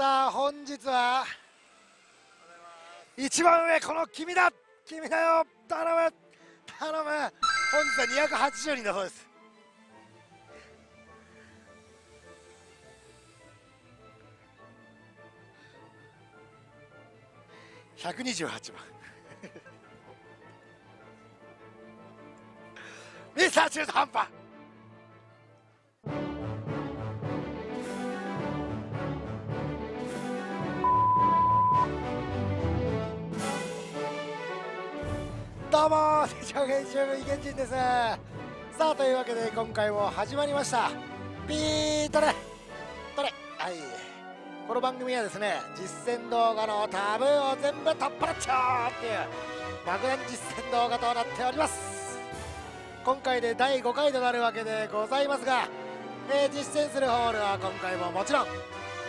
さあ本日は一番上この君だ。君だよ。頼む。頼む。本日は280人だそうです。128番。ミスター中途半端。どうも手帳編集部イケンンです。さあというわけで今回も始まりました。ピートレトレ。はい。この番組はですね実践動画のタブーを全部取っ払っちゃうっていう爆弾実践動画となっております。今回で第5回となるわけでございますが、えー、実践するホールは今回ももちろん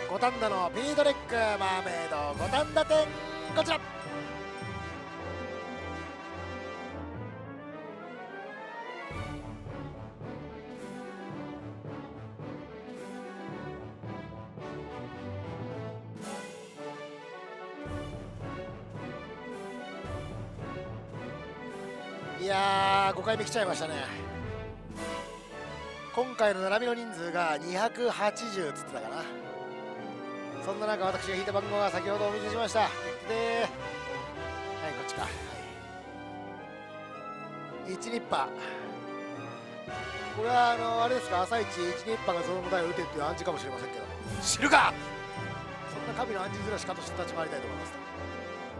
五反田のピートレックマーメイド五反田店。こちら。5回目来ちゃいましたね。今回の並びの人数が280つってたかなそんな中私が引いた番号は先ほどお見せしました。ではいこっちか、はい、1ニッパーこれはあのあれですか？朝一1ニッパーがその答えを打てっていう暗示かもしれませんけど。知るか！そんな神の暗示ずらしとして立ち回りたいと思います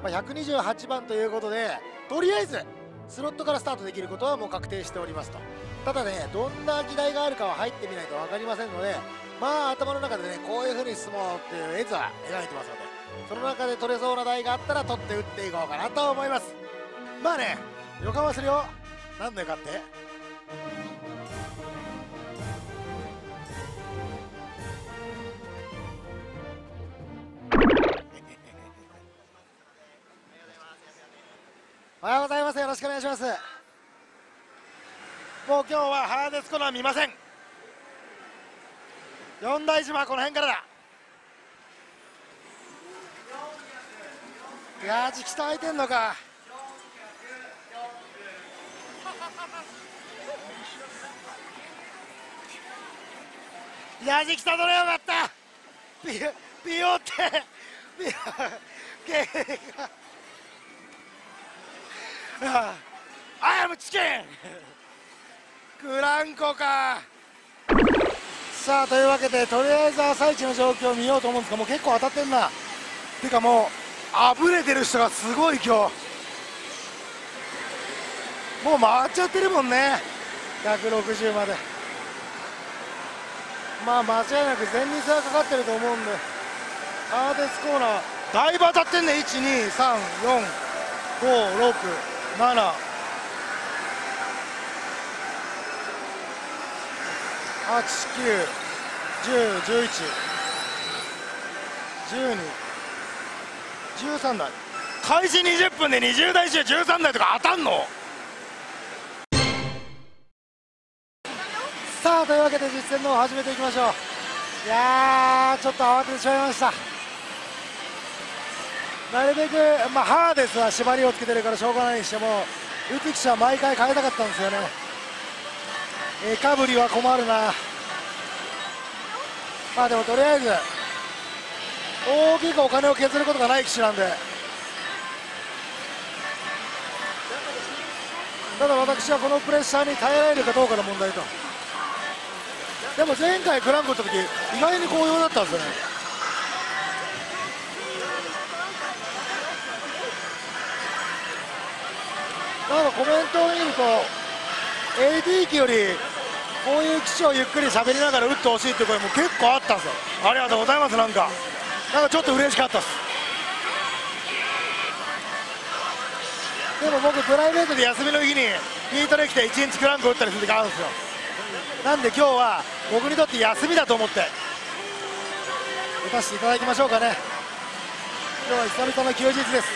まあ、128番ということでとりあえずスロットからスタートできることはもう確定しておりますと。ただねどんな議題があるかは入ってみないと分かりませんのでまあ頭の中でねこういう風に進もうっていう絵図は描いてますのでその中で取れそうな台があったら取って打っていこうかなと思います。まあね予感はするよ。何の予感って？おはようございます。よろしくお願いします。もう今日はハーデスコナー見ません。四大島はこの辺からだ。いやーき期空いてんのか。やじきたどれよかった。ピヨピヨってピヨ I am chicken! グランコかさあというわけでとりあえず朝一の状況を見ようと思うんですがもう結構当たってんな。てかもうあぶれてる人がすごい今日。もう回っちゃってるもんね。160まで。まあ間違いなく前日がかかってると思うんで。アーデスコーナーだいぶ当たってんね。1 2 3 4 5 6七。八九。十十一。十二。十三台開始二十分で二十台中十三台とか当たんの？さあというわけで実践の方始めていきましょういやーちょっと慌ててしまいましたなるべく、まあ、ハーデスは縛りをつけてるからしょうがないにしてもウティキシは毎回変えたかったんですよね。えかぶりは困るな。まあでもとりあえず大きくお金を削ることがない機種なんで。ただ私はこのプレッシャーに耐えられるかどうかの問題と。でも前回クランク打った時意外に好評だったんですよね。なんかコメントを見ると AD 機よりこういう機種をゆっくり喋りながら打ってほしいって声も結構あったんですよ。ありがとうございますなんか。なんかちょっと嬉しかったです。でも僕プライベートで休みの日にヒートで来て1日クランク打ったりする時あるんですよ。なんで今日は僕にとって休みだと思って。打たせていただきましょうかね。今日は久々の休日です。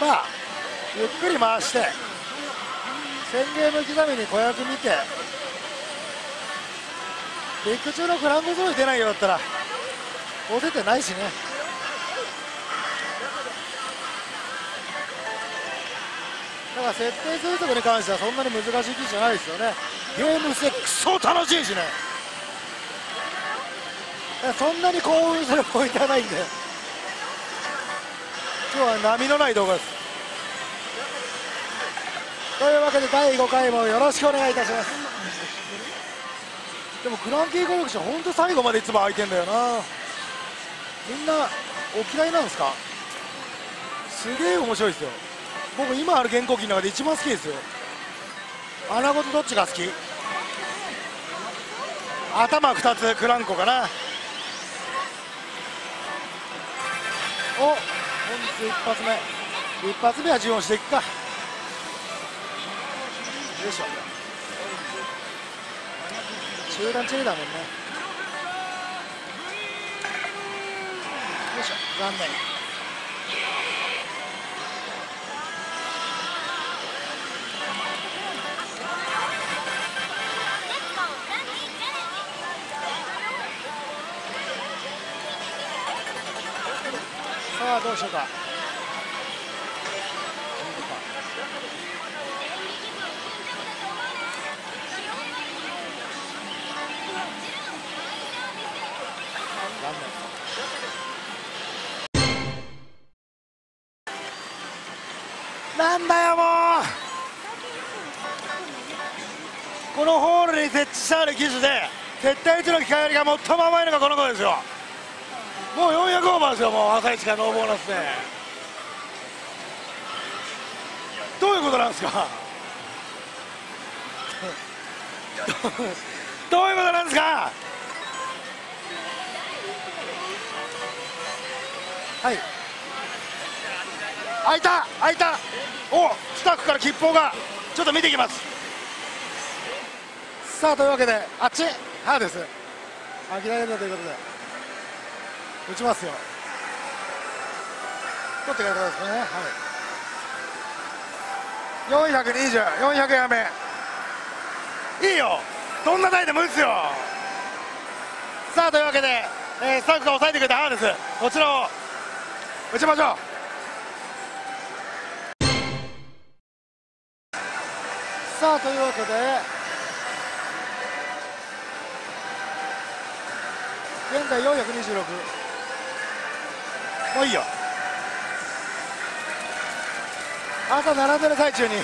まあゆっくり回して1000ゲーム刻みに子役見て陸中のグランドゾーン出ないようだったら押せてないしね。だから設定するとこに関してはそんなに難しい記事じゃないですよね。ゲーム性クソ楽しいしね。そんなに興奮するポイントはないんで。今日は波のない動画です。というわけで第5回もよろしくお願いいたします。でもクランキーゴルフ社本当最後までいつも空いてんだよな。みんなお嫌いなんですか？すげえ面白いですよ。僕今ある原稿機の中で一番好きですよ。穴子とどっちが好き？頭2つクランコかな。お本日一発目。一発目は順応していくか。よいしょ中段チェだもんね。よいしょ。残念。さあどうしようか。設置してある機種で絶対値の機械よりが最も甘いのがこの子ですよ。もう400オーバーですよもう朝一からノーボーナスで。どういうことなんですか？どういうことなんですか？はい。開いた開いた。おスタッフから吉報が。ちょっと見てきます。さあというわけであっちハーです。諦めたということで。打ちますよ。取ってくれたですね。はい。420400やめ。いいよ。どんな台でも打つよ。さあというわけで、えー、スタッフが抑えてくれたハーですこちらを打ちましょう。さあというわけで現在426もういいよ。朝並んでる最中に。1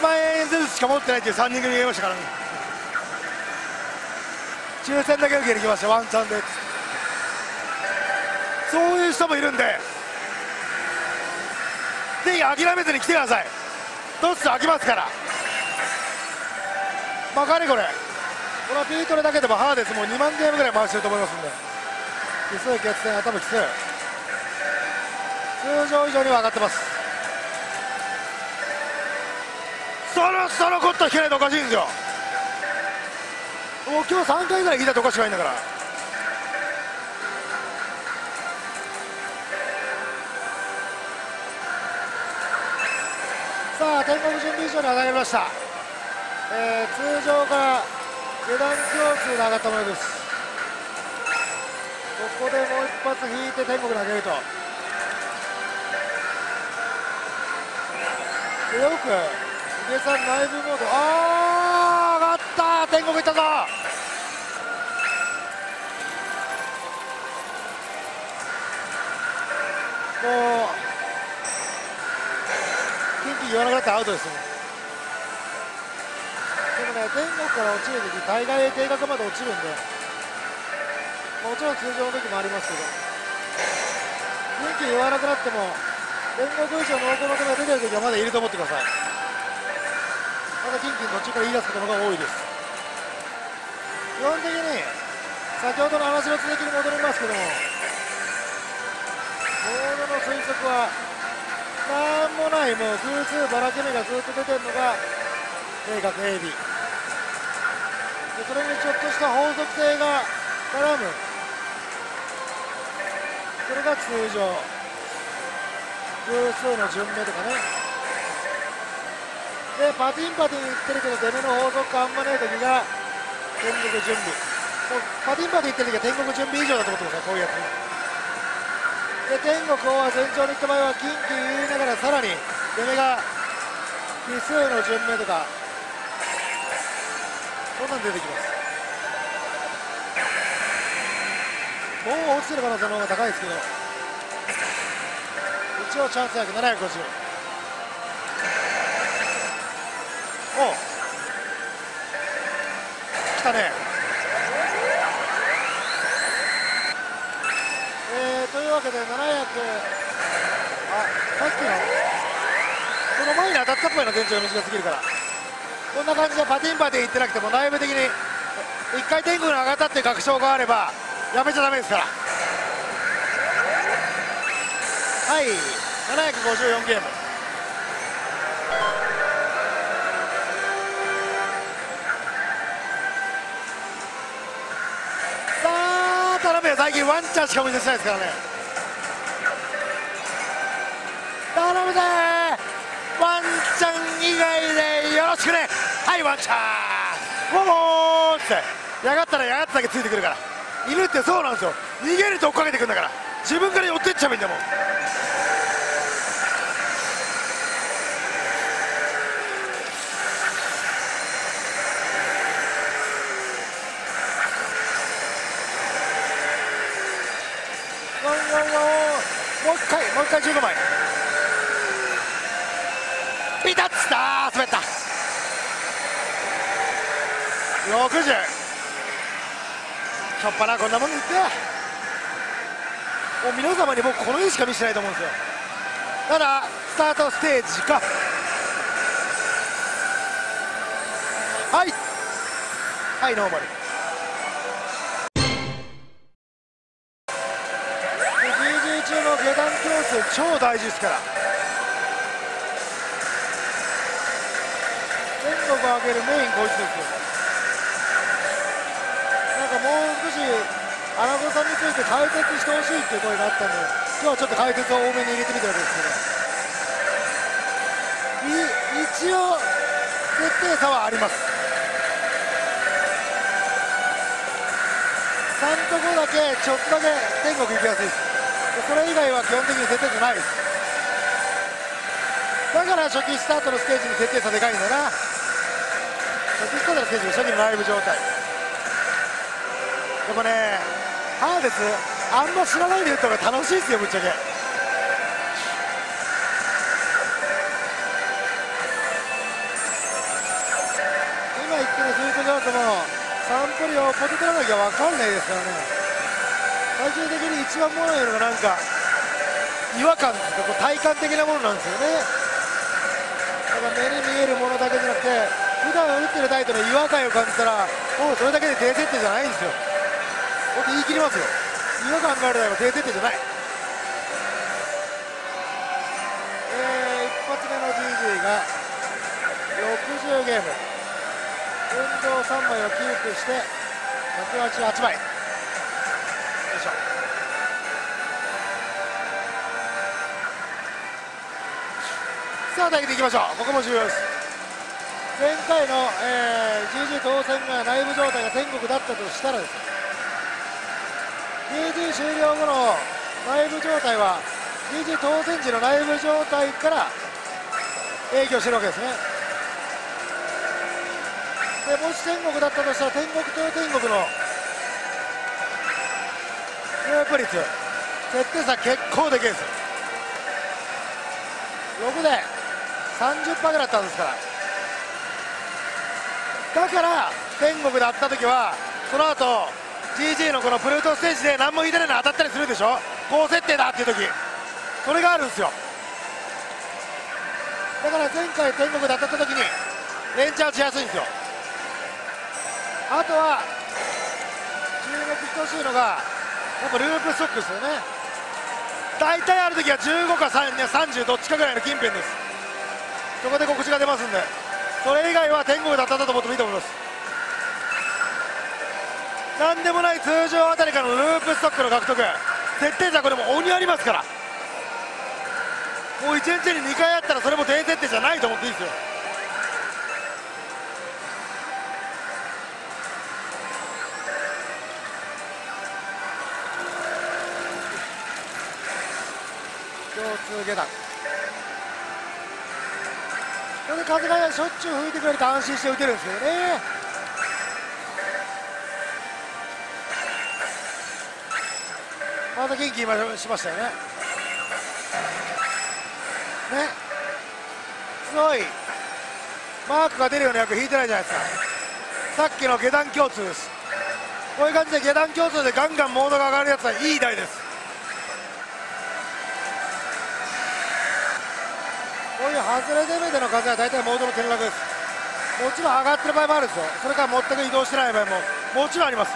万円ずつしか持ってないっていう3人組がいましたからね。抽選だけ受けに来ました。ワンチャンで。そういう人もいるんで。ぜひ諦めずに来てください。どっちと開きますから。まあかれ。このピートルだけでもハーデスも2万ゲームぐらい回してると思いますんで。奇数決戦頭奇数通常以上には上がってます。そろそろコット引けないとおかしいんですよ。もう今日3回ぐらい引いたとおかしくないんだから。さあ天国準備以上に上がりました、えー、通常から下段共通で上がったものです。ここでもう一発引いて天国投げると。よく井出さん内部モード。ああ上がった。天国いったぞ。もうキンキン言わなくなってアウトですね。天国から落ちるとき大概定額まで落ちるんでもちろん通常の時もありますけど元気言わなくなっても煉獄以上濃厚の手が出てる時はまだいると思ってください。まだキンキン途中から言い出すことのが多いです。基本的に先ほどの話の続きに戻りますけどもボードの推測はなんもないもう偶数ばらけ目がずっと出てるのが A 角 AB それにちょっとした法則性が絡む。これが通常。偶数の順目とかね。でパティンパティン言ってるけど出目の法則があんまない時が天国準備。もうパティンパで言ってる時は天国準備以上だと思ってますこういうやつで天国を前兆に行った場合はキンキン言いながらさらに嫁が奇数の順目とか。そんなん出てきます。もう落ちてる可能性の方が高いですけど。一応チャンス約750お来たね。えー、というわけで700あさっきの。その前に当たったっぽいな全長が短すぎるから。こんな感じでパティンパティンいってなくても内部的に1回天狗に上がったっていう確証があればやめちゃだめですから。はい。754ゲーム。さあ田辺は最近ワンチャンしか見せてないですからね。頼むぜワンチャン以外でよろしくれ。はいワンチャンウォーって。やがったらやがっただけついてくるから。犬ってそうなんですよ。逃げると追っかけてくるんだから。自分から寄ってっちゃえばいいんだもん。しょっぱなこんなもんで言ってもう皆様に僕この絵しか見せてないと思うんですよ。ただスタートステージか。はい。はいノーマルで GG 中の下段教室超大事ですから。天国を上げるメインこいつですよ。かもう少しアナゴさんについて解説してほしいっていう声があったんで今日はちょっと解説を多めに入れてみたわけですけど。一応決定差はあります。3と5だけちょっとだけ天国行きやすいです。でそれ以外は基本的に設定じゃないです。だから初期スタートのステージに設定差でかいんだな。初期スタートのステージが初期のライブ状態。でもねハーデスあんま知らないで言った方が楽しいですよぶっちゃけ。今言ってるスイートガートもサンプリをポテトらなきゃ分かんないですからね。最終的に一番ものよりがなんか違和感ですか体感的なものなんですよね。だ目に見えるものだけじゃなくて普段打ってるタイトルの違和感を感じたらもうそれだけで低設定じゃないんですよ。僕言い切りますよ。違和感があるなら低設定じゃない。えー、一発目の GG が60ゲーム。運動3枚をキープして188枚。よいしょ。さあ投げていきましょう。ここも重要です。前回の、えー、GG 当選が内部状態が天国だったとしたらですね。GG 終了後の内部状態は GG 当選時の内部状態から営業してるわけですね。でもし天国だったとしたら天国と天国の入力率決定差結構でけえです6で30%ぐらいだったんですから。だから天国だった時はその後 GG のこのプルートステージで何も引いてないの当たったりするでしょ？高設定だっていう時。それがあるんですよ。だから前回天国で当たった時にレンチャーしやすいんですよ。あとは注目してほしいのがやっぱループストックですよね。大体ある時は15か30どっちかぐらいの近辺です。そこで告知が出ますんで。それ以外は天国だったんだと思ってもいいと思います。何でもない通常あたりからのループストックの獲得。設定ゃこれも鬼ありますから。もう1日に2回あったらそれも低設定じゃないと思っていいですよ。共通下段。これ風がしょっちゅう吹いてくれると安心して打てるんですよね。また元気今しましたよね。ね。すごい。マークが出るような役引いてないじゃないですか。さっきの下段共通です。こういう感じで下段共通でガンガンモードが上がるやつはいい台です。こういう外れ攻めでの風は大体モードの転落です。もちろん上がってる場合もあるんですよ。それから全く移動してない場合ももちろんあります。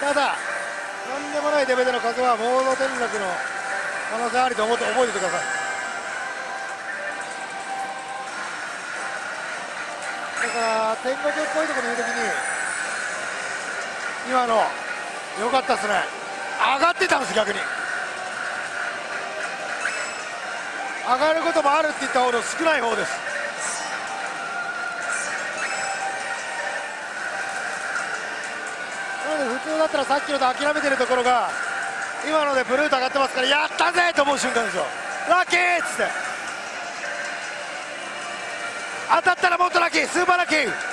ただでもないレベルの風はモード転落の可能性ありと思って覚えててください。だから天国っぽいところにいるときに今の良かったですね。上がってたんです逆に。上がることもあるって言ったほど少ない方です。普通だったらさっきのと諦めてるところが今のでブルート上がってますからやったぜと思う瞬間ですよ。ラッキーっつって。当たったらもっとラッキー。スーパーラッキー。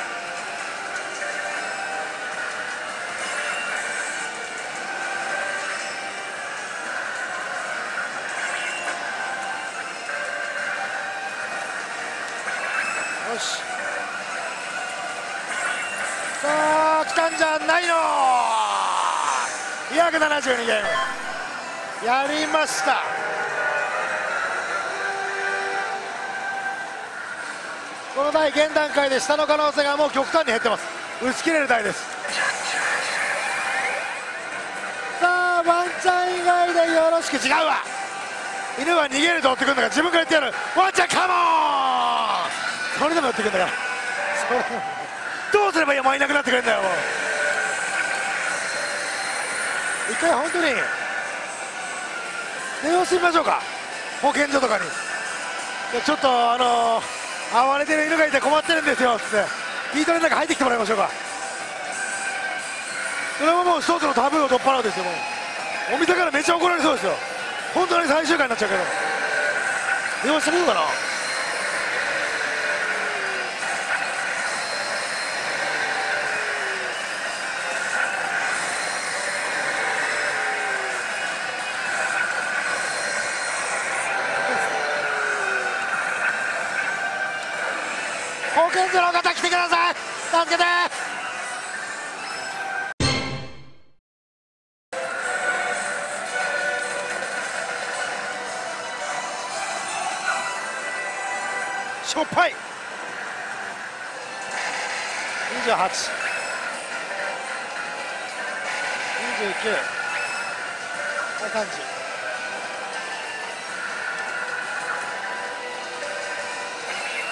んじゃないの。272ゲーム。やりました。この台現段階で下の可能性がもう極端に減ってます。打ち切れる台です。さあワンちゃん以外でよろしく。違うわ。犬は逃げると追ってくるんだから自分から言ってやる。ワンちゃんカモン。それでも寄ってくるんだから。それでもどうすればいいお前いなくなってくれんだよもう。一回本当に電話してみましょうか。保健所とかに。ちょっとあのー、暴れてる犬がいて困ってるんですよっつって。ヒートレの中入ってきてもらいましょうか。それももう一つのタブーを取っ払うですよもう。お店からめっちゃ怒られそうですよ。本当に最終回になっちゃうけど。電話してみようかな。ょっぱい28 29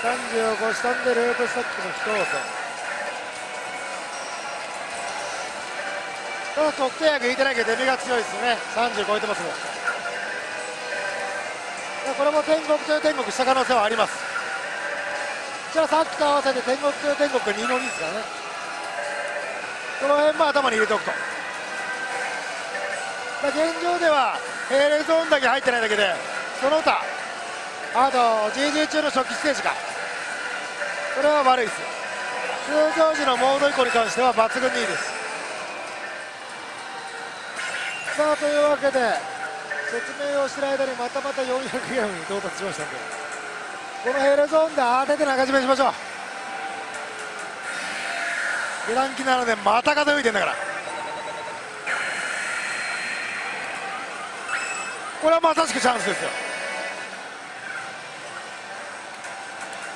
3030を越し飛んでループストックの非当選ただ特定薬引いてないけど出目が強いですね。30超えてますもんこれも天国中天国した可能性はあります。じゃあさっきと合わせて天国天国2の2ですからね。この辺も頭に入れておくと。現状では並列ゾーンだけ入ってないだけでその他あと GG 中の初期ステージか。これは悪いです。通常時のモード以降に関しては抜群にいいです。さあというわけで説明をしてる間にまたまた400ゲームに到達しましたんで。このヘルゾーンで当てて中締めしましょう。下段機なのでまた風吹いてんだから。これはまさしくチャンスですよ。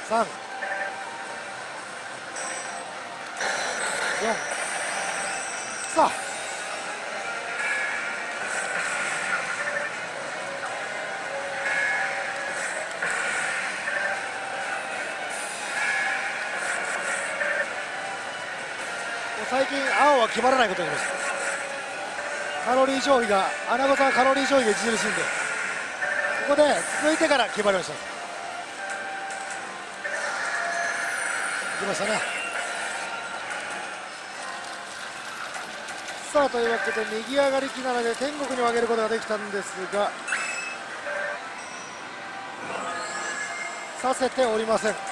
3 4さあ。決まらないことになります。カロリー消費が穴子さんはカロリー消費が著しいんで。ここで続いてから決まりました。いきましたね。さあというわけで右上がりきなので天国に上げることができたんですがさせておりません。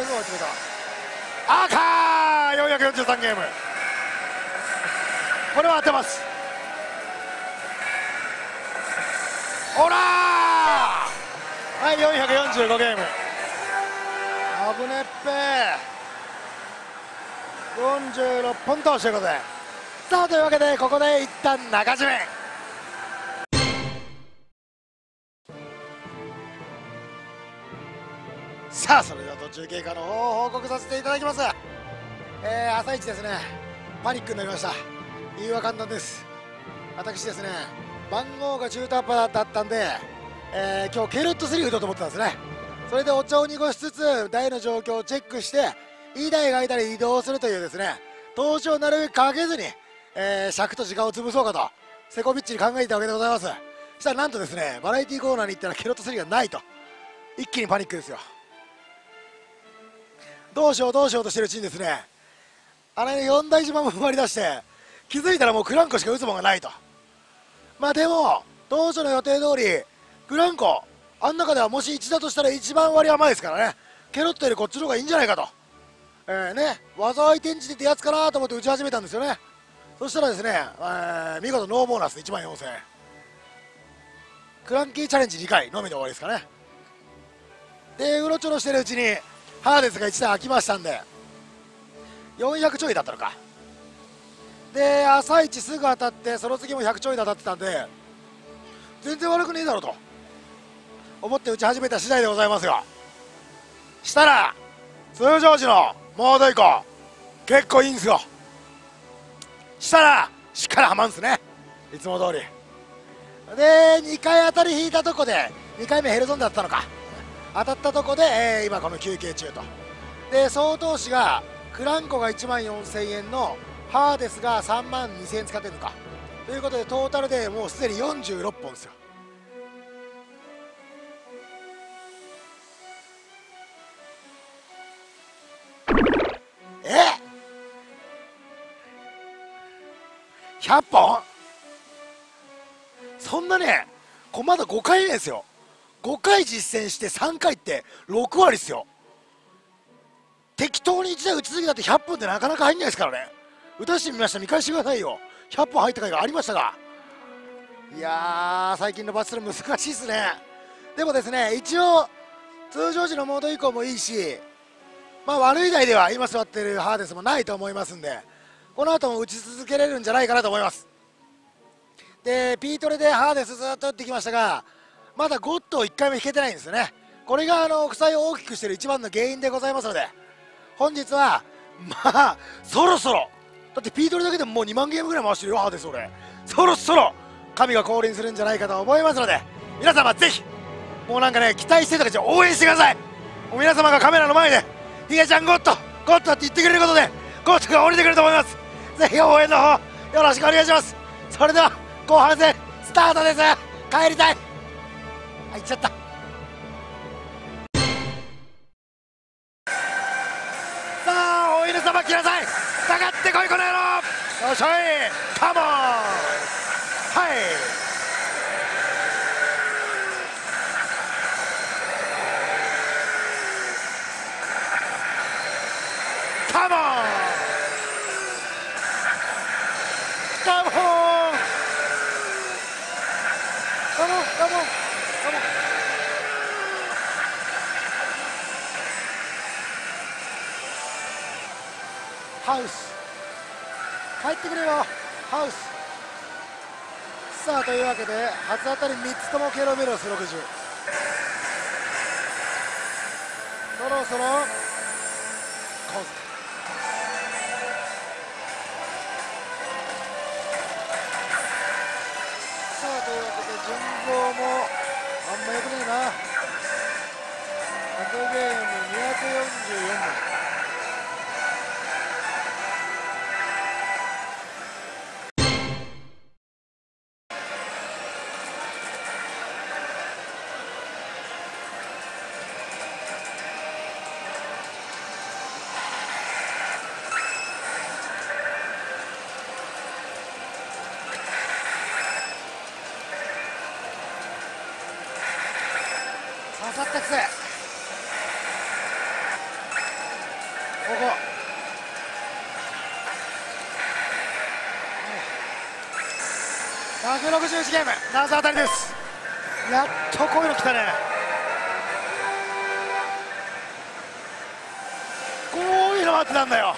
一回ゾーン始めた。赤443ゲーム。これは当てます。ほらはい445ゲーム。危ねっぺ。46本倒しということで。さあというわけでここで一旦中締め。さあそれでは。中経過の方を報告させていただきます。えー、朝一ですね。パニックになりました。理由は簡単です。私ですね番号が中途半端だったんで、えー、今日ケロット3打とうと思ってたんですね。それでお茶を濁しつつ台の状況をチェックしてい台がいたら移動するというですね投資をなるべくかけずに、えー、尺と時間を潰そうかとセコビッチに考えてたわけでございます。そしたらなんとですねバラエティーコーナーに行ったらケロット3がないと。一気にパニックですよ。どうしようどうしようとしてるうちにですね。あれ4大島も生まれ出して気づいたらもうクランコしか打つもんがないと。まあでも当初の予定通りクランコあん中ではもし1だとしたら一番割り甘いですからね。ケロットよりこっちの方がいいんじゃないかと、えーね、災い転じてってやつかなと思って打ち始めたんですよね。そしたらですね、えー、見事ノーボーナスで1万4000クランキーチャレンジ2回のみで終わりですかね。でうろちょろしてるうちにハーデスが1台空きましたんで400ちょいだったのか。で朝一すぐ当たってその次も100ちょいで当たってたんで全然悪くねえだろうと思って打ち始めた次第でございますがしたら通常時のモード以降結構いいんですよ。したらしっかりはまんすね。いつも通り。で2回当たり引いたとこで2回目ヘルゾンだったのか。当たったとこで、えー、今この休憩中と。で総投資がクランコが1万4000円のハーデスが3万2000円使ってるのか。ということでトータルでもうすでに46本ですよ。え100本？そんなねこまだ5回目ですよ。5回実践して3回って6割ですよ。適当に1台打ち続けたって100本ってなかなか入んないですからね。打たしてみました。見返してくださいよ。100本入った回がありましたが。いや最近のバッチル難しいですね。でもですね一応通常時のモード以降もいいしまあ悪い台では今座ってるハーデスもないと思いますんでこの後も打ち続けられるんじゃないかなと思います。でピートレでハーデスずっと打ってきましたがまだゴッドを1回も引けてないんですよね。これがあの負債を大きくしている一番の原因でございますので。本日はまあそろそろ。だってピートルだけでももう2万ゲームぐらい回してるよ。ハーデス俺。そろそろ神が降臨するんじゃないかと思いますので。皆様ぜひもうなんかね期待してたから応援してください。もう皆様がカメラの前でヒゲちゃんゴッドゴッドって言ってくれることでゴッドが降りてくると思います。ぜひ応援の方よろしくお願いします。それでは後半戦スタートです。帰りたい。あ行っちゃった。さあお犬様来なさい。かかってこいこの野郎。よっしゃい。カモン。はい。カモン。カモン。カモンカモン。ハウス。帰ってくれよ。ハウス。さあというわけで初当たり3つともケロメロス60そろそろコンさあというわけで順望もあんまよくねえな。100ゲーム244枚161ゲー当たりです。やっとこういうの来たね。こういうの待ってたんだよ。わ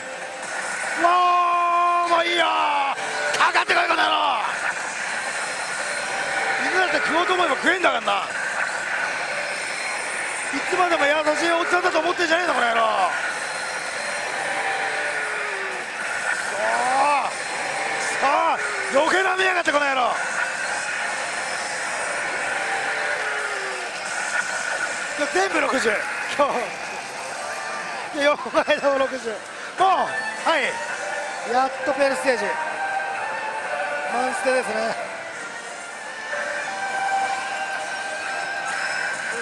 あもういいよ。かかってこいこの野郎。犬だって食おうと思えば食えんだからな。いつまでも優しいおっさんだと思ってんじゃねえぞこの野郎。さあ余計なめやがってこの野郎。全部60今日。4枚でも60もうはい。やっとペールステージ。マンステですね。よ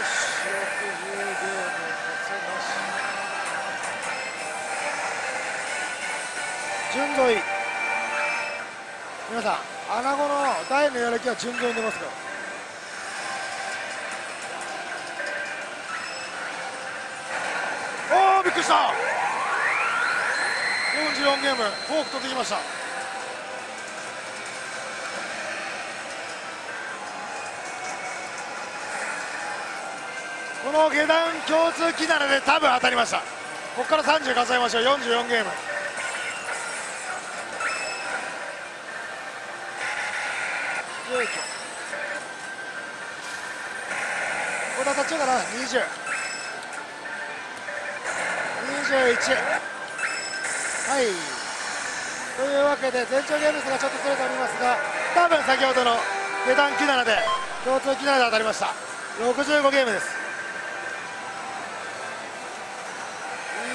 し60ゲーム乗せまし順沿い皆さん穴子の台のやる気は順沿いに出ますからおおびっくりした。44ゲームフォーク取ってきました。この下段共通機なので多分当たりました。ここから30数えましょう。44ゲーム。19これ当たっちゃうかな20はいというわけで全長ゲーム数がちょっとずれておりますが多分先ほどの下段97で共通97で当たりました65ゲームです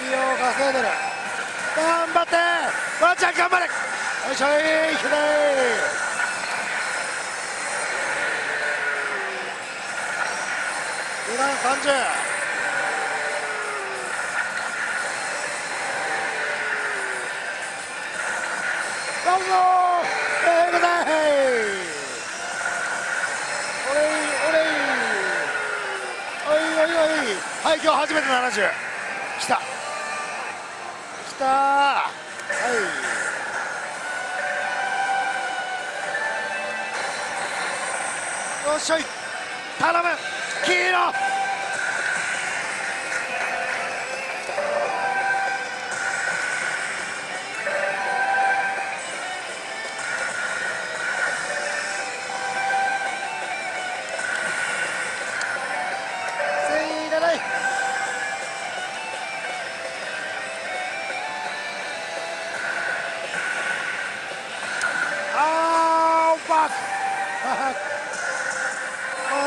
いいよ稼いでる頑張ってわっちゃん頑張れよいしょいひで下段30はい今日初めての70来た来たはいよっしゃい頼む黄色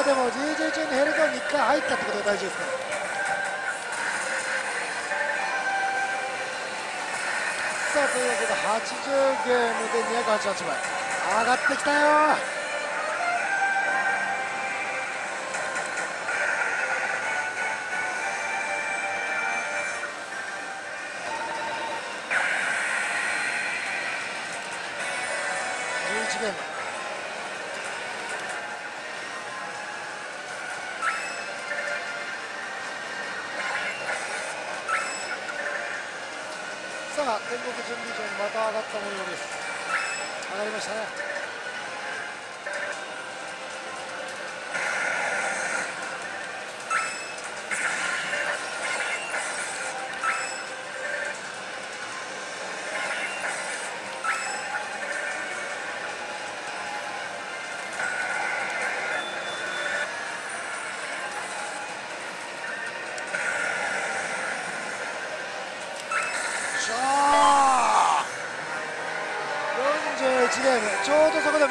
でも GG 中にヘルゾーンに1回入ったってことが大事ですかさあというわけで80ゲームで288枚。上がってきたよ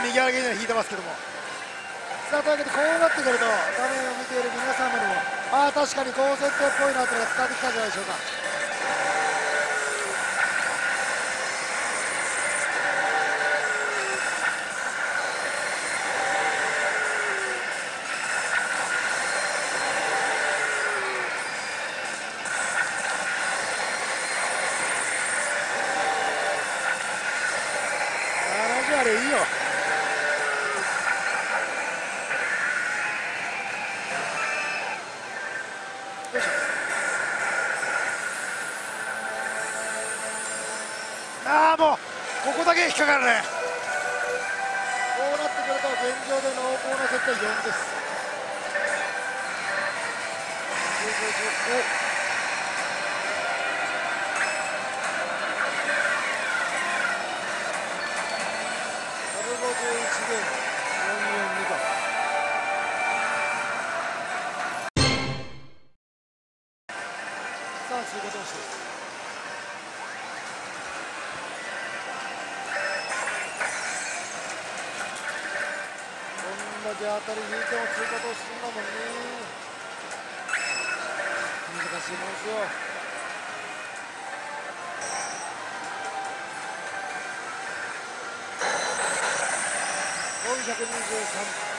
右上げには引いてますけども。さあというわけでこうなってくると画面を見ている皆様にもああ確かに高設定っぽいなというのが伝わってきたんじゃないでしょうかれいいよああもうここだけ引っかかるねこうなってくると現状で濃厚な絶対4です。お当たり引いても通過と進んだもんね。難しいもんですよ423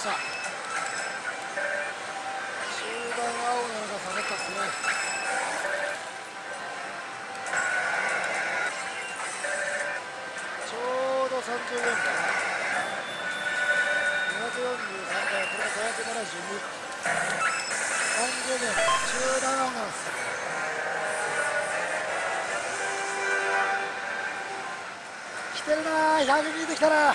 した。中盤青なのが下がったです。ねちょうど34番243回これが572 30年中段青なんです。来てるな100見えてきたな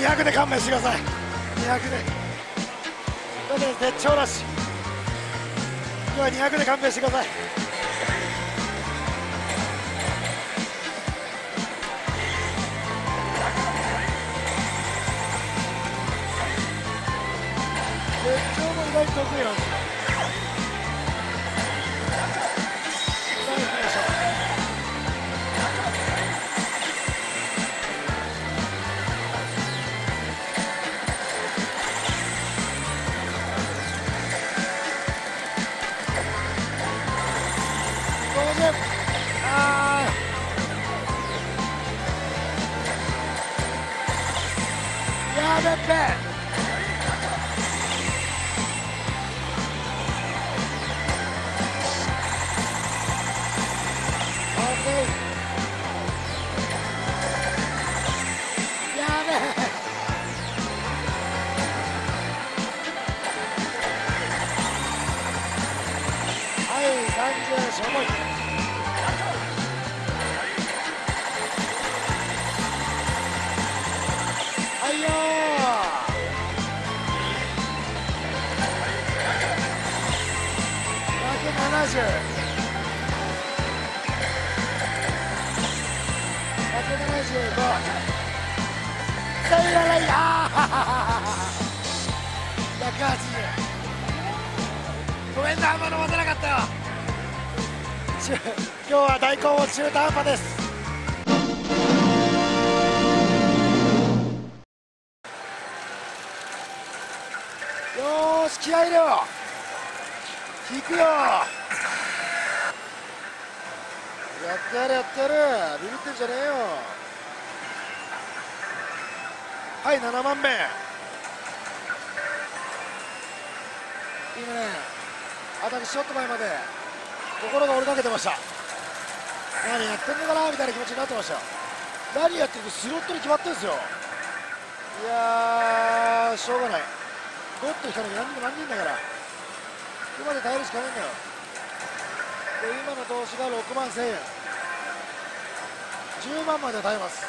200で勘弁してください。200で。だって絶頂だし今日は200で勘弁してください。絶頂も意外と得意なんです I'll back. じゃねえよ。はい7番目。いいね。私ちょっと前まで心が折れかけてました。何やってんのかなみたいな気持ちになってましたよ。何やってるかスロットに決まってるんですよ。いやしょうがない。ゴッと引かなきゃ何にもなんねえんだから。ここまで耐えるしかねえんだよ。で今の投資が6万1000円。10万まで耐えます。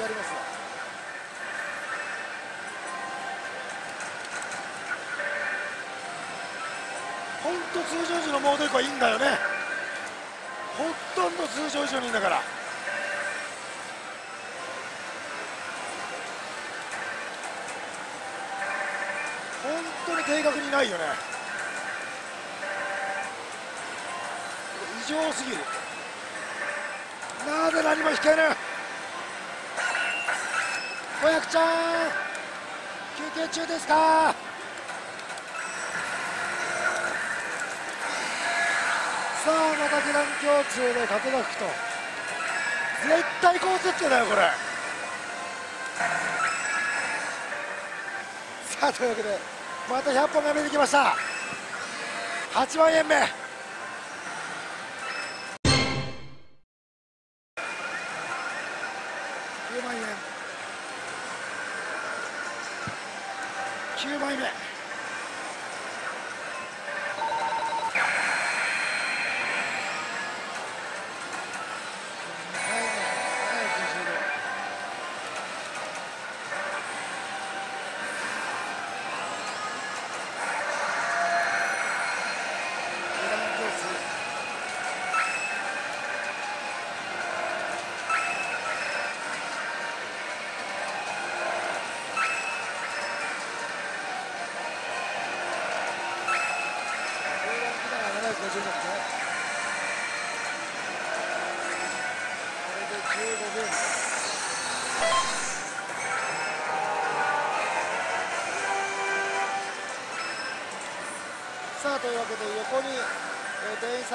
やりますわ。本当通常時のモード以降はいいんだよね。ほとんど通常以上にいいんだから。本当に定額にないよね。異常すぎる。なぜ何も引けぬ。子役ちゃん休憩中ですか？さあまた下段共通で勝てが吹くと絶対高設定だよこれ。さあというわけでまた100本が見えてきました。8万円目。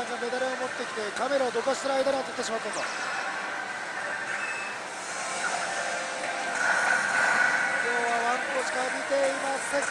えー、店員さんがメダルを持ってきてカメラをどかしてる間に当たってしまったと。今日はワンコしか見ていません。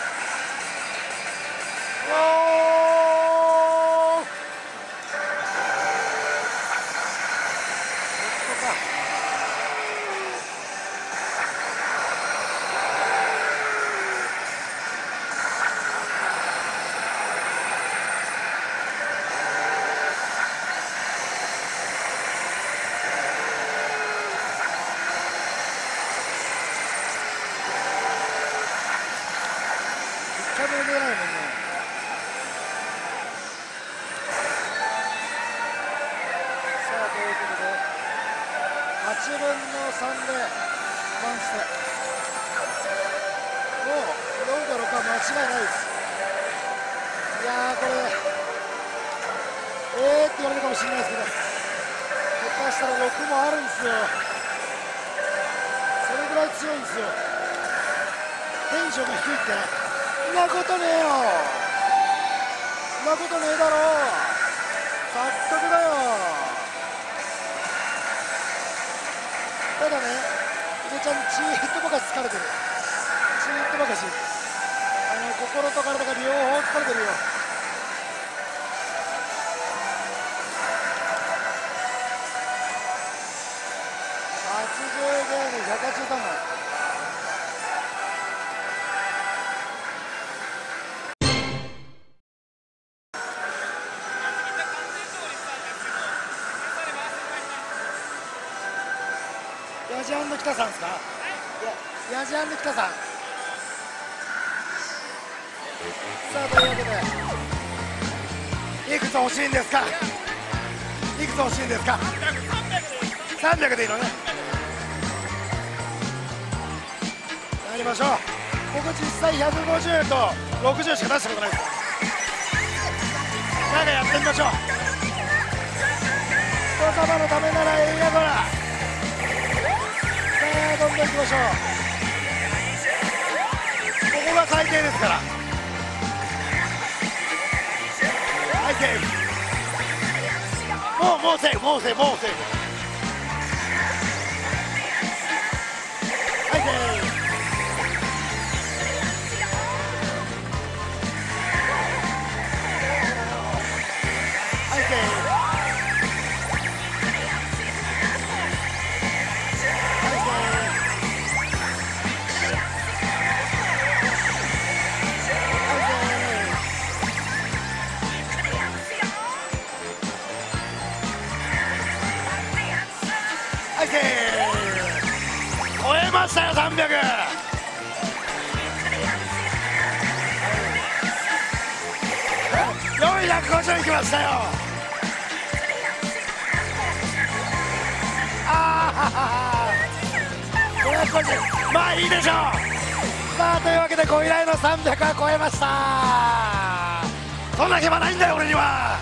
ジアンの北さんですか？ヤジアンの北さん。さあというわけでいくつ欲しいんですか？いくつ欲しいんですか？300でいいのね。やりましょう。僕実際150と60しか出したことないです。なんかやってみましょう。人様のためならええやからどんどんいきましょう。ここが最低ですから。はいセーフもうもうセーフもうセーフもうセーフ。ましたよ。あーははは550まあいいでしょう。さあというわけでご依頼の300は超えました。そんな暇ないんだよ俺には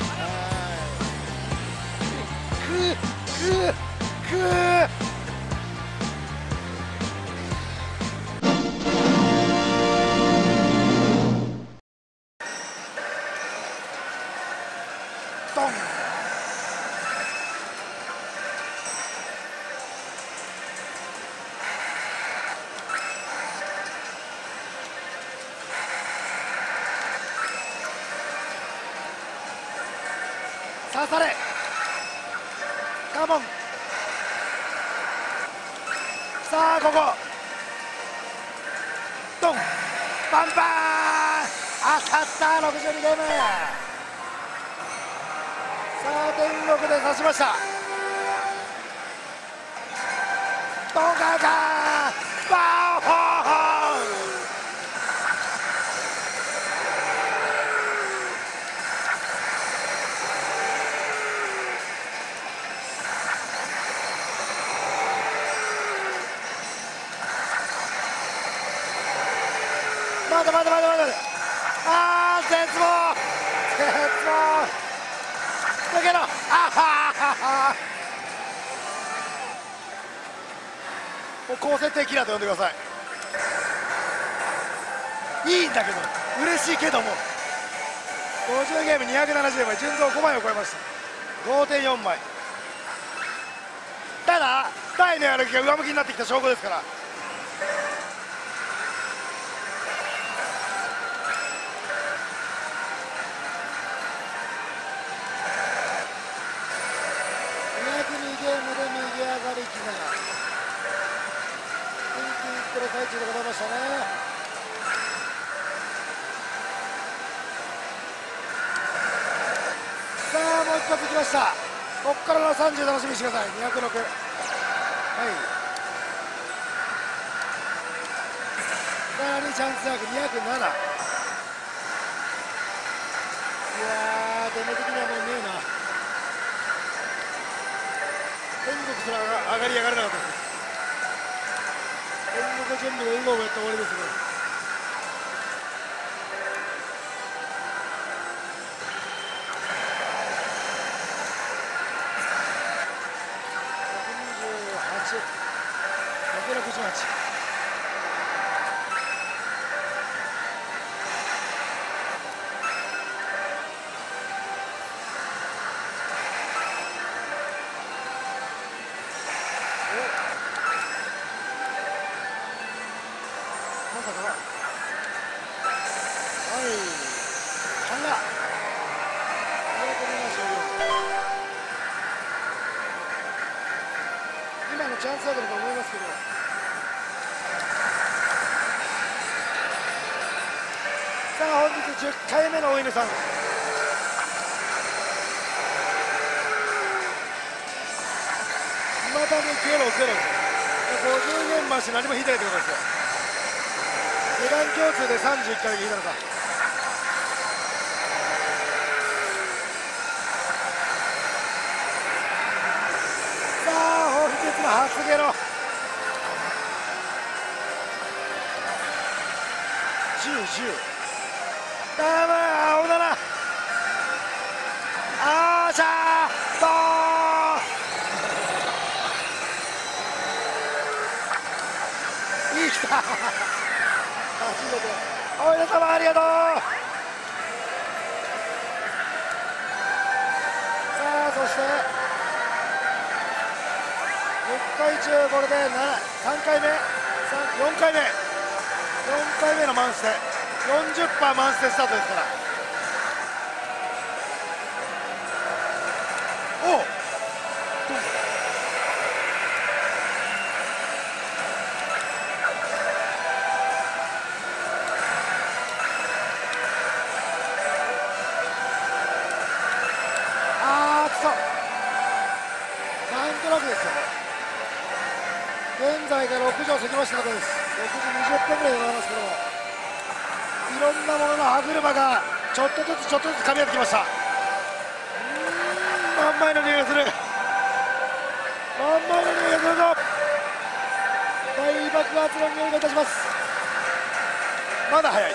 ラと呼んでくださいいいんだけど嬉しいけども。50ゲーム270枚順増5枚を超えました5.4枚ただ台のやる気が上向きになってきた証拠です。から40楽しみにしてください。206はい。さらにチャンスダーク207いやー、デメ的にはもうねえな。天国すら上がり上がれなかったです。天国準備の以後もやった終わりですね現在が6時を過ぎましたところです。6時20分ぐらいでございますけども。いろんなものの歯車がちょっとずつちょっとずつ噛み合ってきました。真ん前の匂いがする。真ん前の匂いがするぞ。大爆発の匂いがいたします。まだ早い。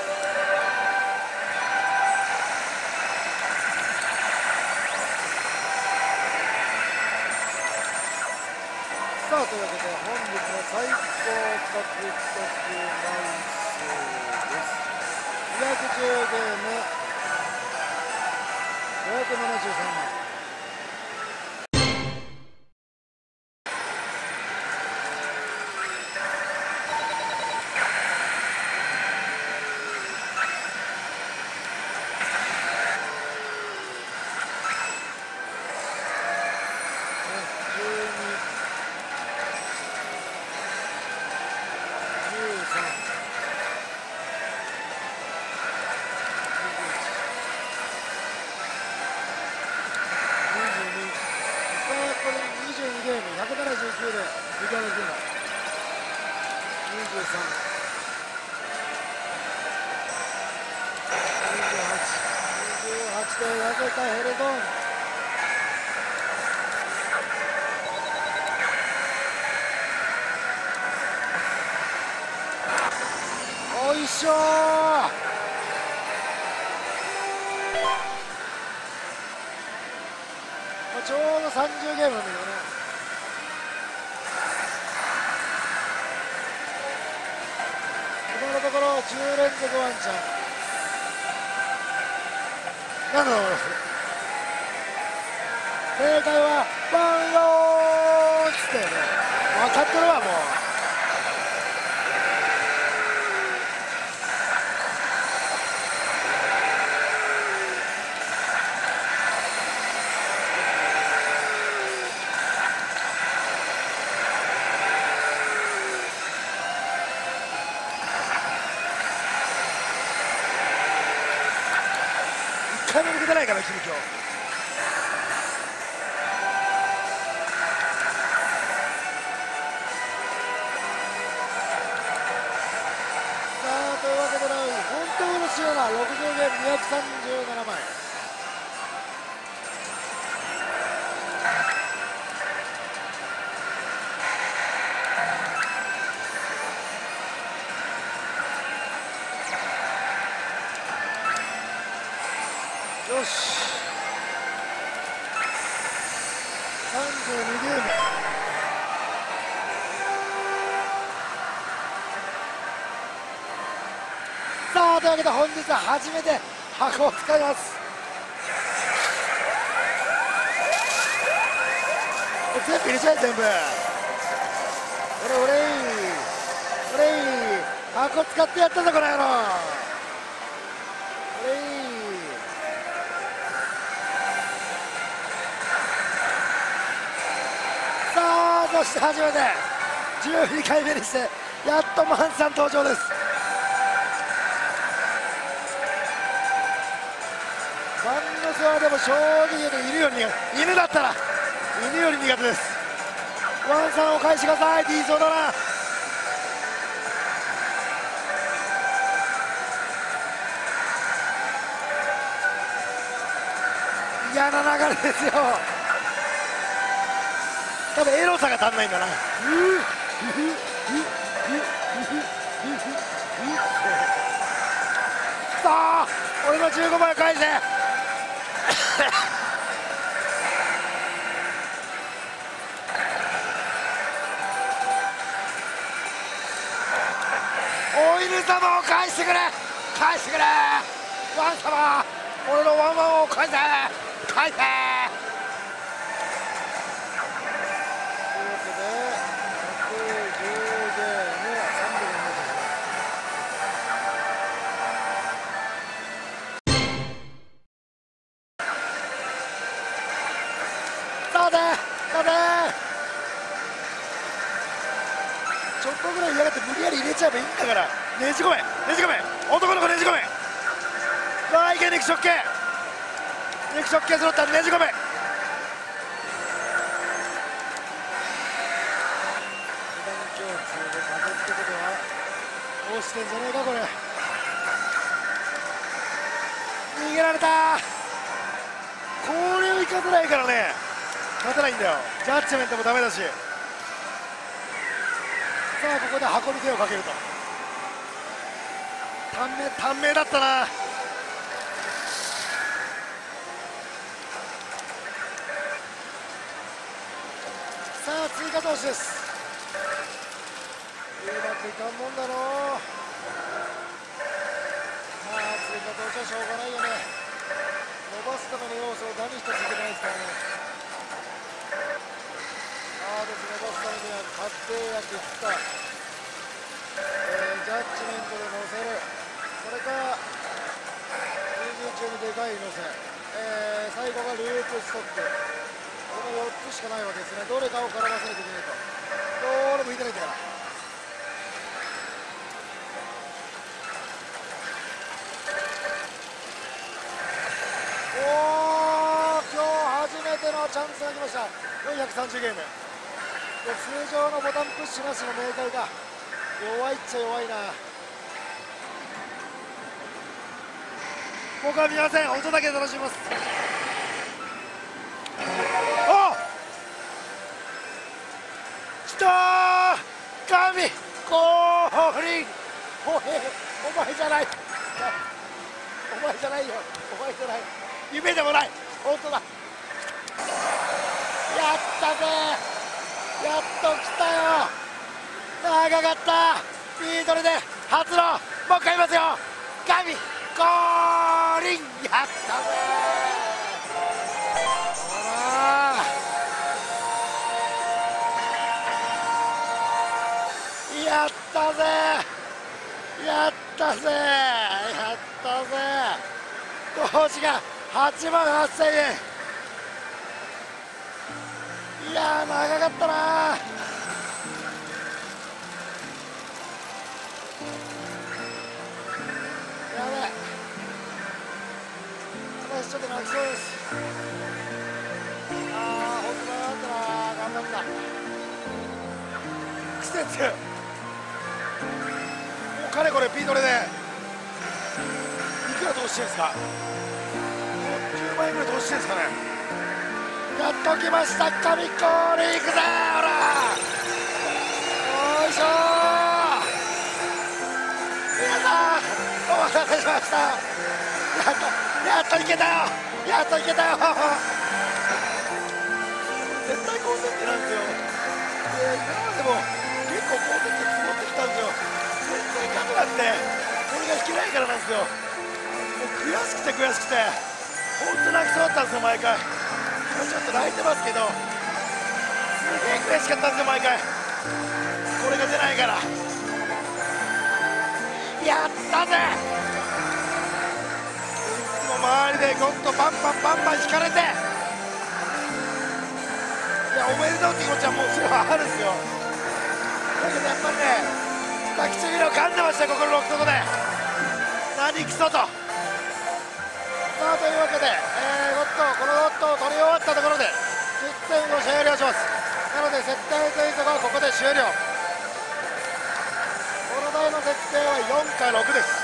さあというわけで本日の最高獲得枚数です。210ゲーム。573枚ちょうど30ゲームなんだけどね。今のところ10連続ワンチャンなん。だろう正解はワンローっつって分かってるわもう一回けで本日は初めて箱を使います。全部入れちゃえ全部。俺俺俺箱使ってやったぞこの野郎。俺さあそして初めて12回目にしてやっとマンさん登場ですはでも正直言うと犬より苦手犬だったら犬より苦手です。ワンさんを返しください。D ゾーだな。嫌な流れですよ。多分エロさが足んないんだな。さあ俺の15枚返せ。お犬様を返してくれ。返してくれ。ワン様俺のワンワンを返せ。返せ。ねじ込めねじ込め。男の子ねじ込め。さあいけ肉食系肉食系揃った。ねじ込め。無駄に胸痛で風ってことは押してんじゃねえかこれ。逃げられた。これを生かせないからね。勝てないんだよ。ジャッジメントもダメだし。さあここで箱に手をかけると短命短命だったな。さあ追加投手です。うまくいかんもんだろう。まあ追加投手はしょうがないよね。伸ばすための要素を何一ついけないですからね。ああです伸ばすためには確定薬引った、えージャッジメントで乗せる。れか20中にでかい乗せ、えー最後がループストップ。この4つしかないわけですね。どれかを絡ませなきゃいけないと。どれも引いてないんだから。お今日初めてのチャンスが来ました。430ゲーム。で通常のボタンプッシュなしの明快が弱いっちゃ弱いな。僕は見ません音だけ楽しみます。あ来たー！神！降臨！おお前じゃない。お前じゃないよ。お前じゃない。夢でもない。本当だ。やったぜ。やっと来たよ。長かった。ビートルで初のもう一回言いますよ。神！降臨やったぜ。やったぜ。やったぜ。やったぜ。当時が8万8000円。いや長かったなちょっと泣きそうです。ああ本当だったな頑張った。季節もうかれこれピートレで。いくら投資してんですか？10万円ぐらい投資してんですかね？やっときました神コールいくぜほら。よいしょ皆さんお待たせしました。やっとやっといけたよ。やっといけたよ。絶対高設定なんですよ。で今までも結構高設定積もってきたんですよ。全然勝てなくてこれが引けないからなんですよ。もう悔しくて悔しくて本当泣きそうだったんですよ毎回。今ちょっと泣いてますけどすげえ悔しかったんですよ毎回。これが出ないから。やったぜ。周りでゴッとバンバンバンバン引かれて。いやおめでとうって気持ちはもうそれはあるんですよ。だけどやっぱりね抱き唇を噛んでましたよ心の奥底で。何クソと。さあというわけで、えーゴットこのゴットを取り終わったところで実戦を終了します。なので設定というとこはここで終了。この台の設定は4か6です。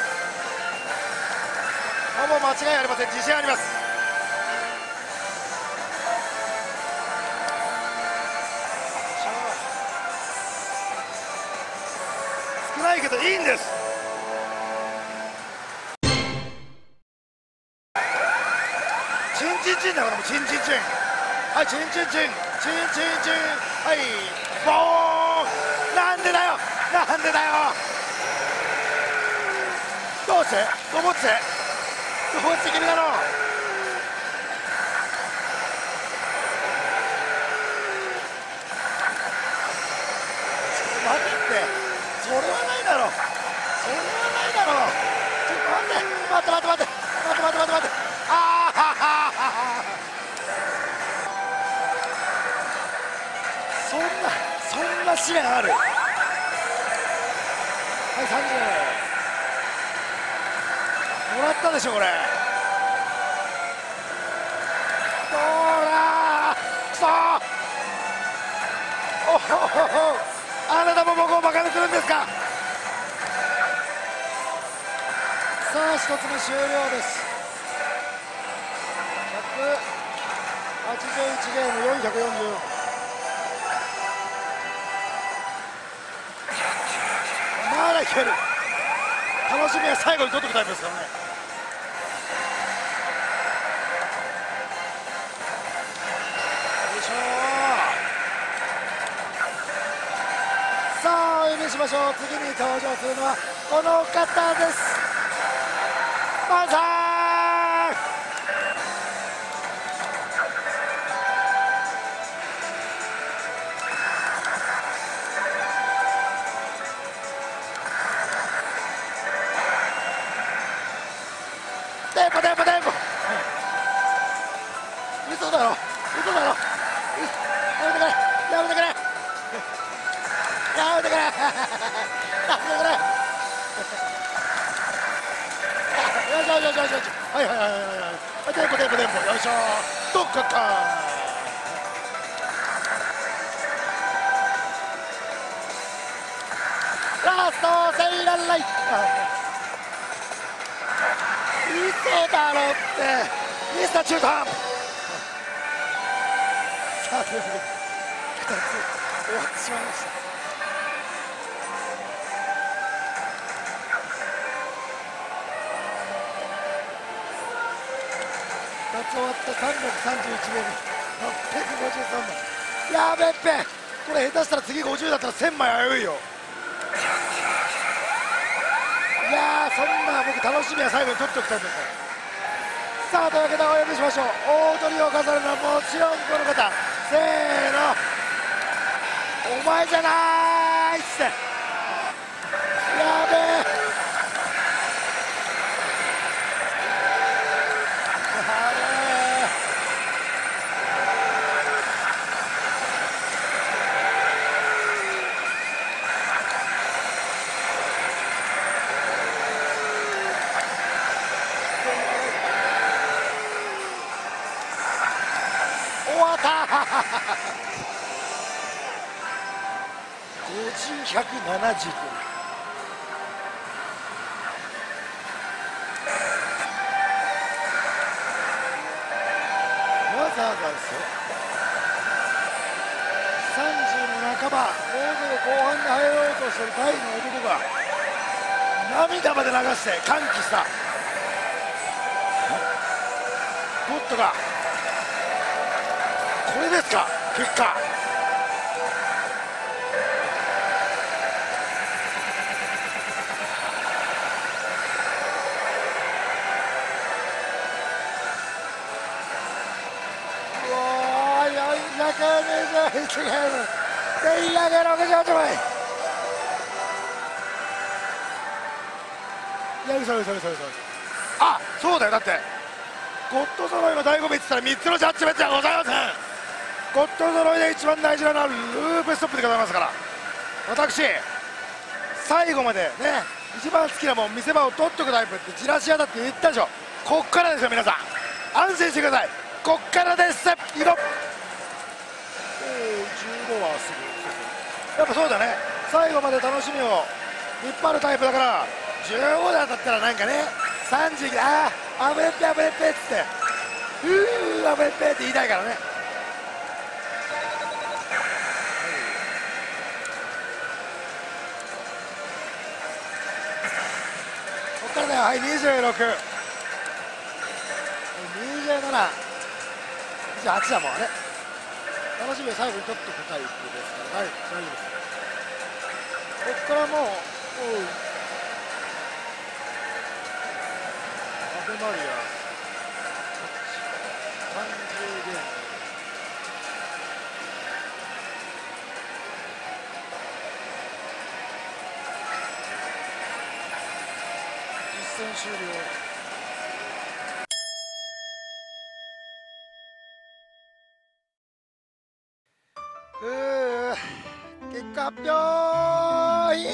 ほぼ間違いありません。自信あります。少ないけどいいんです。チンチンチンだからもうチンチンチン。はいチンチンチン。チンチンチン。はいボーン。なんでだよ。なんでだよ。どうしてどうして。落ちてくるだろう待てってそれはないだろ。うそれはないだろ。うちょっと待って待って待って待って待って待って待って。ああそんなそんな試練ある。はい30もらったでしょこれ。どうだくそおあなたも僕をバカにするんですか？さあ一つ目終了です。181ゲーム444まだいける。楽しみは最後に取っておくタイプですからね。さあお呼びしましょう。次に登場するのはこの方です。いしょどっかか。ラストセイランライ嘘だろって。ミスター中途半端さあということで2つ終わってしまいました。番。やべっぺ。これ下手したら次50だったら1000枚危ういよ。いやーそんな僕楽しみは最後に取っておきたいですさあというわけでお呼びしましょう。大鳥を飾るのはもちろんこの方。せーの。お前じゃないっつってやべえやべえ終わった5170わざわざですよ。30の半ばもうすぐ後半に入ろうとしてる大の男が涙まで流して歓喜した。ゴッドがれですか？結果。うわー421ゲーム1168枚いや嘘嘘嘘嘘嘘あそうだよ。だってゴッド揃いの醍醐味って言ったら3つのジャッジメントはございませんゴッド揃いで一番大事なのはループストップでございますから。私最後までね一番好きなもん見せ場を取っとくタイプってチラシ屋だって言ったでしょ。こっからですよ皆さん。安心してください。こっからです。いこう。15はすぐやっぱそうだね。最後まで楽しみを引っ張るタイプだから15で当たったらなんかね30ああ危ねっぺ危ねっぺっつってうー危ねっぺって言いたいからねこっからだよはい26 27 28だもんあれ楽しみ最後にちょっておくタイプですから。大丈夫です。こっからもうおうアフェマリア。戦終了結果発表イエ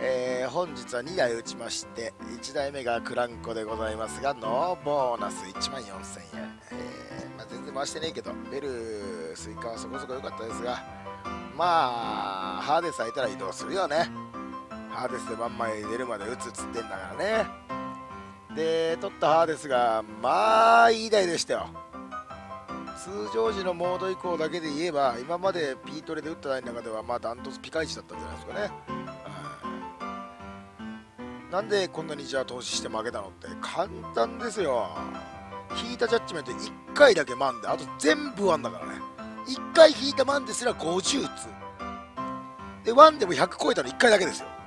えー、本日は2台打ちまして1台目がクランコでございますがノーボーナス1万4000円、えー、まあ、全然回してねえけどベルスイカはそこそこ良かったですがまあハーデス空いたら移動するよね。ハーデスで万枚出るまで打つっつってんだからね。で取った歯ですがまあいい台でしたよ。通常時のモード以降だけで言えば今までピートレで打った台の中ではまあダントツピカイチだったんじゃないですかね、なんでこんなにじゃあ投資して負けたのって簡単ですよ。引いたジャッジメント1回だけマンであと全部ワンだからね。1回引いたマンですら50打つでワンでも100超えたの1回だけですよ。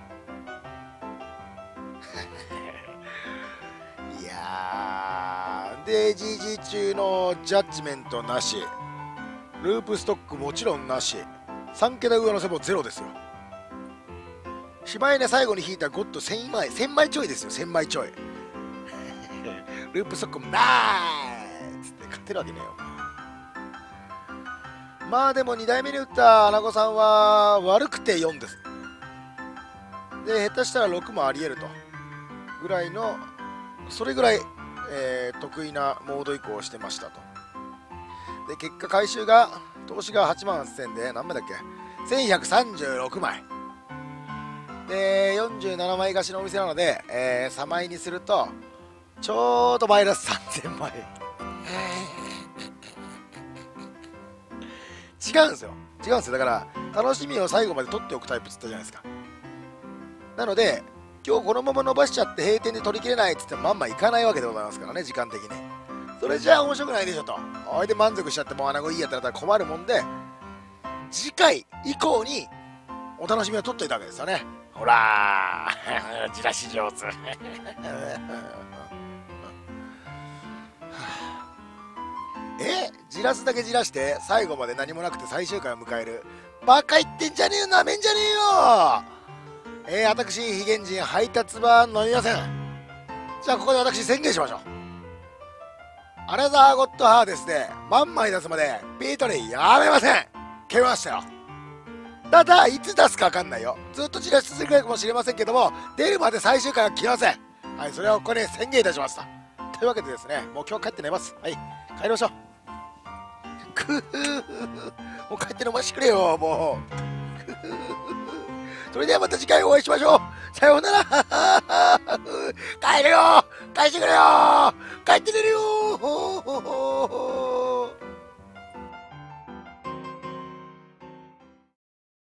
で GG 中のジャッジメントなし。ループストックもちろんなし。3桁上乗せもゼロですよ。しまいね最後に引いたゴッド1000枚1000枚ちょいですよ。1000枚ちょい。ループストックもなーっつって勝てるわけねえよまあでも2代目に打ったアナゴさんは悪くて4です。で下手したら6もありえると。ぐらいのそれぐらいえー、得意なモード移行をしてましたと。で結果回収が投資が8万8000で何枚だっけ？1136枚。で47枚貸しのお店なので、えー、3枚にするとちょうどマイナス3000枚。違うんですよ。違うんですよ。だから楽しみを最後まで取っておくタイプっつったじゃないですか。なので今日このまま伸ばしちゃって閉店で取りきれないっつってもまんまいかないわけでございますからね時間的に。それじゃあ面白くないでしょと。おいで満足しちゃってもう穴子いいやったら困るもんで次回以降にお楽しみを取っといたわけですよね。ほらじらし上手 えじらすだけじらして最後まで何もなくて最終回を迎えるバカ言ってんじゃねえよなめんじゃねえよえー、私、非現人配達は飲みません。じゃあ、ここで私宣言しましょう。アナザーゴッドハーデスで、万枚出すまで、ピートレイやめません決めましたよ。ただ、いつ出すかわかんないよ。ずっと散らし続けるかもしれませんけども、出るまで最終回は来ません。はい、それをここに宣言いたしました。というわけでですね、もう今日帰って寝ます。はい、帰りましょう。く もう帰って飲ましてくれよ、もう。それではまた次回お会いしましょう。さようなら。帰るよ帰してくれよ帰って寝るよ